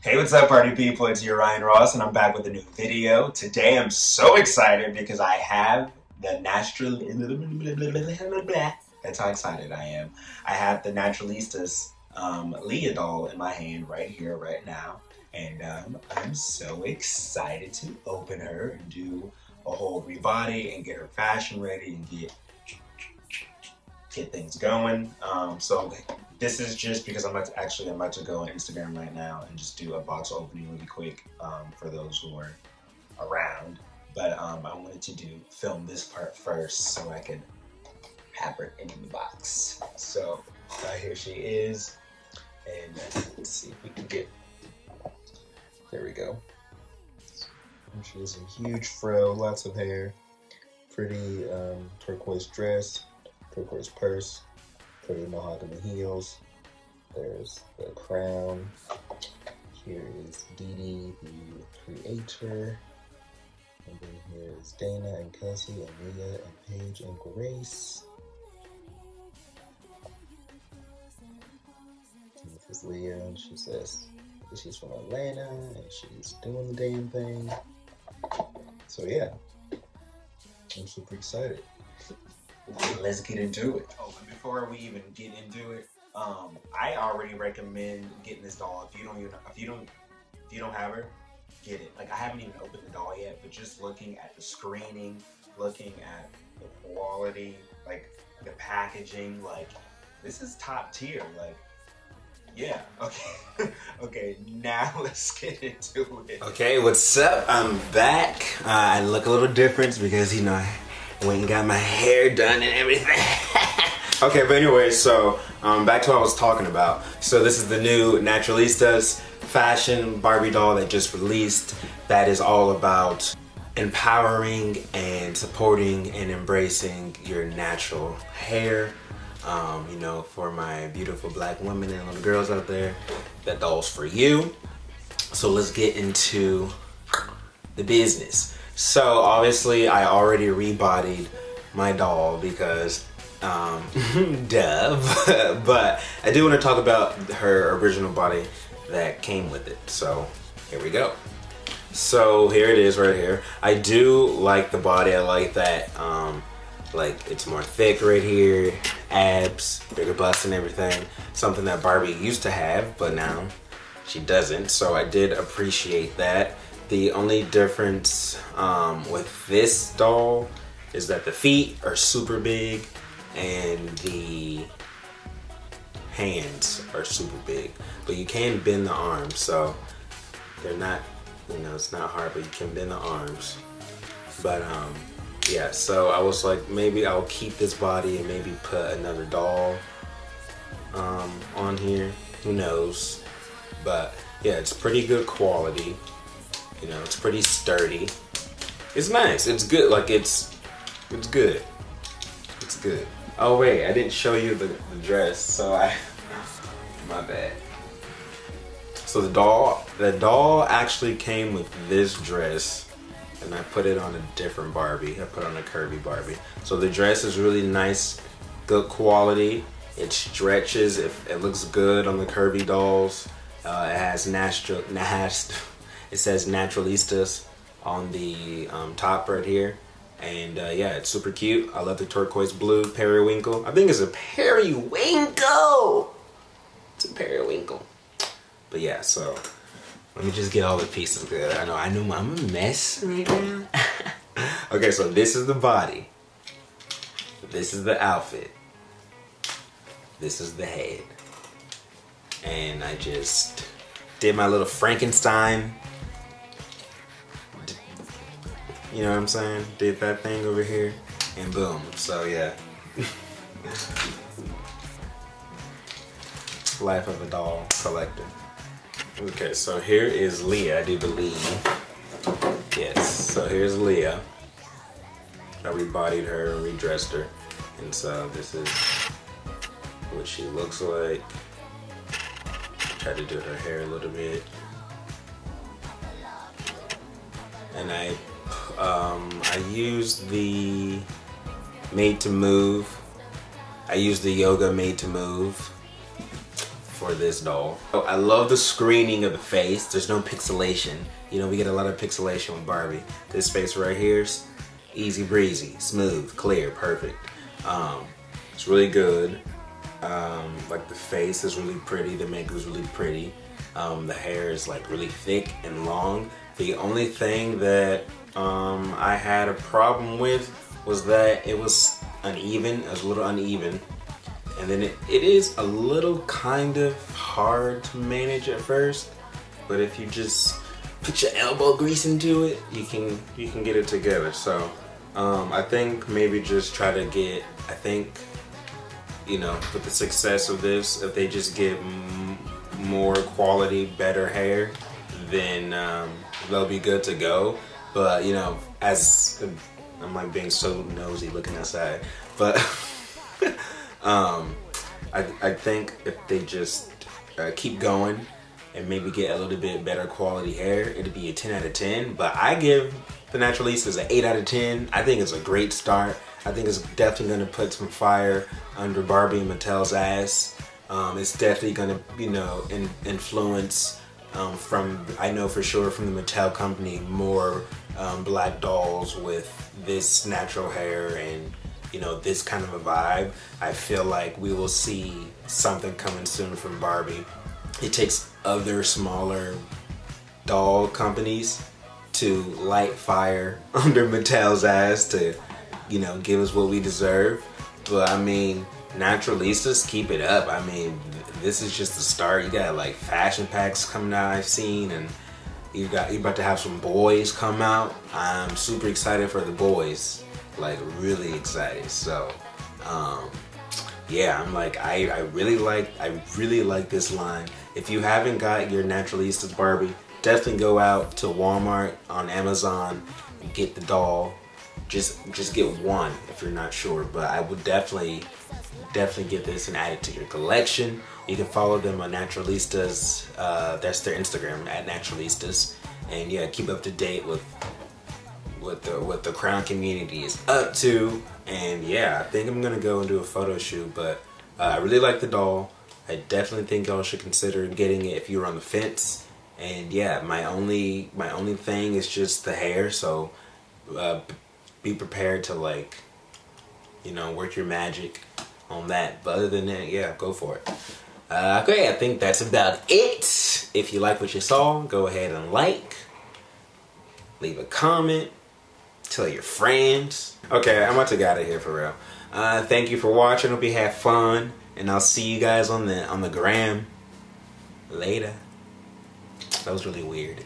Hey, what's up, party people? It's Urian Ross, and I'm back with a new video. Today, I'm so excited because I have the natural. That's how excited I am. I have the Naturalistas um, Leah doll in my hand right here, right now, and um, I'm so excited to open her and do a whole rebody and get her fashion ready and get get things going. Um, so this is just because I'm about to, actually I'm about to go on Instagram right now and just do a box opening really quick um, for those who are around. But um, I wanted to do film this part first so I could have her in the box. So uh, here she is, and let's see if we can get. There we go. She has a huge fro, lots of hair, pretty um, turquoise dress, turquoise purse, pretty mahogany heels. There's the crown. Here is Dee Dee, the creator. And then here is Dana and Kelsey and Leah and Paige and Grace. And this is Leah, and she says she's from Atlanta and she's doing the damn thing. So yeah, I'm super excited. Let's get into it. Before we even get into it, um, I already recommend getting this doll. If you don't even, if you don't, if you don't have her, get it. Like I haven't even opened the doll yet, but just looking at the screening, looking at the quality, like the packaging, like this is top tier. Like, yeah, okay, okay. Now let's get into it. Okay, what's up? I'm back. Uh, I look a little different because you know I went and got my hair done and everything. okay, but anyway, so um, back to what I was talking about. So this is the new Naturalistas fashion Barbie doll that just released. That is all about empowering and supporting and embracing your natural hair. Um, you know, for my beautiful black women and little girls out there, that doll's for you. So let's get into the business. So obviously I already rebodied my doll because um, duh, but I do want to talk about her original body that came with it. So here we go. So here it is right here. I do like the body. I like that, um, like it's more thick right here, abs, bigger bust and everything. Something that Barbie used to have, but now she doesn't. So I did appreciate that. The only difference um, with this doll is that the feet are super big and the hands are super big. But you can bend the arms, so they're not, you know, it's not hard, but you can bend the arms. But um, yeah, so I was like, maybe I'll keep this body and maybe put another doll um, on here. Who knows? But yeah, it's pretty good quality. You know, it's pretty sturdy. It's nice. It's good. Like it's, it's good. It's good. Oh wait, I didn't show you the, the dress, so I, my bad. So the doll, the doll actually came with this dress, and I put it on a different Barbie. I put on a curvy Barbie. So the dress is really nice, good quality. It stretches. It, it looks good on the curvy dolls. Uh, it has natural, nast, it says naturalistas on the um, top right here. And uh, yeah, it's super cute. I love the turquoise blue periwinkle. I think it's a periwinkle. It's a periwinkle. But yeah, so let me just get all the pieces good. I know I know I'm a mess right now. okay, so this is the body. This is the outfit. This is the head. And I just did my little Frankenstein you know what I'm saying? Did that thing over here and boom. So yeah. Life of a doll collector. Okay, so here is Leah, I do believe. Yes, so here's Leah. I rebodied her and redressed her. And so this is what she looks like. Tried to do her hair a little bit. And I um, I use the Made to Move. I use the Yoga Made to Move for this doll. Oh, I love the screening of the face. There's no pixelation. You know, we get a lot of pixelation with Barbie. This face right here's easy breezy, smooth, clear, perfect. Um, it's really good. Um, like the face is really pretty, the makeup is really pretty. Um, the hair is like really thick and long. The only thing that um, I had a problem with was that it was uneven, it was a little uneven. And then it, it is a little kind of hard to manage at first, but if you just put your elbow grease into it, you can you can get it together. So um, I think maybe just try to get, I think, you know, with the success of this, if they just get more quality, better hair, then um, they'll be good to go. But you know, as I'm like being so nosy looking outside, but um, I, I think if they just uh, keep going and maybe get a little bit better quality hair, it'd be a 10 out of 10. But I give the Naturalistas an 8 out of 10. I think it's a great start. I think it's definitely going to put some fire under Barbie and Mattel's ass. Um, it's definitely going to, you know, in, influence um, from, I know for sure from the Mattel company, more um, black dolls with this natural hair and, you know, this kind of a vibe. I feel like we will see something coming soon from Barbie. It takes other smaller doll companies to light fire under Mattel's ass to, you know, give us what we deserve. But I mean, Naturalistas, keep it up. I mean, this is just the start. You got like fashion packs coming out I've seen and you got you about to have some boys come out. I'm super excited for the boys. Like really excited. So um yeah, I'm like I, I really like I really like this line. If you haven't got your Naturalistas Barbie, definitely go out to Walmart on Amazon and get the doll. Just just get one if you're not sure, but I would definitely definitely get this and add it to your collection. You can follow them on Naturalistas. Uh, that's their Instagram at Naturalistas, and yeah, keep up to date with what the what the crown community is up to. And yeah, I think I'm gonna go and do a photo shoot. But uh, I really like the doll. I definitely think y'all should consider getting it if you're on the fence. And yeah, my only my only thing is just the hair. So uh, be prepared to like, you know, work your magic on that. But other than that, yeah, go for it. Uh, okay, I think that's about it. If you like what you saw, go ahead and like, leave a comment, tell your friends. Okay, I'm about to get out of here for real. Uh, thank you for watching. Hope you had fun, and I'll see you guys on the on the gram later. That was really weird.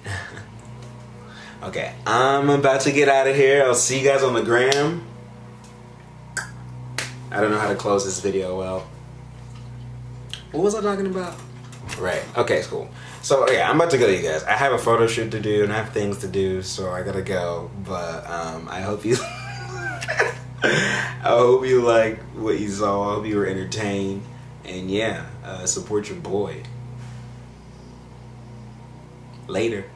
okay, I'm about to get out of here. I'll see you guys on the gram. I don't know how to close this video well. What was I talking about? Right. Okay, it's cool. So yeah, I'm about to go, to you guys. I have a photo shoot to do and I have things to do, so I gotta go. But um, I hope you, I hope you like what you saw. I hope you were entertained, and yeah, uh, support your boy. Later.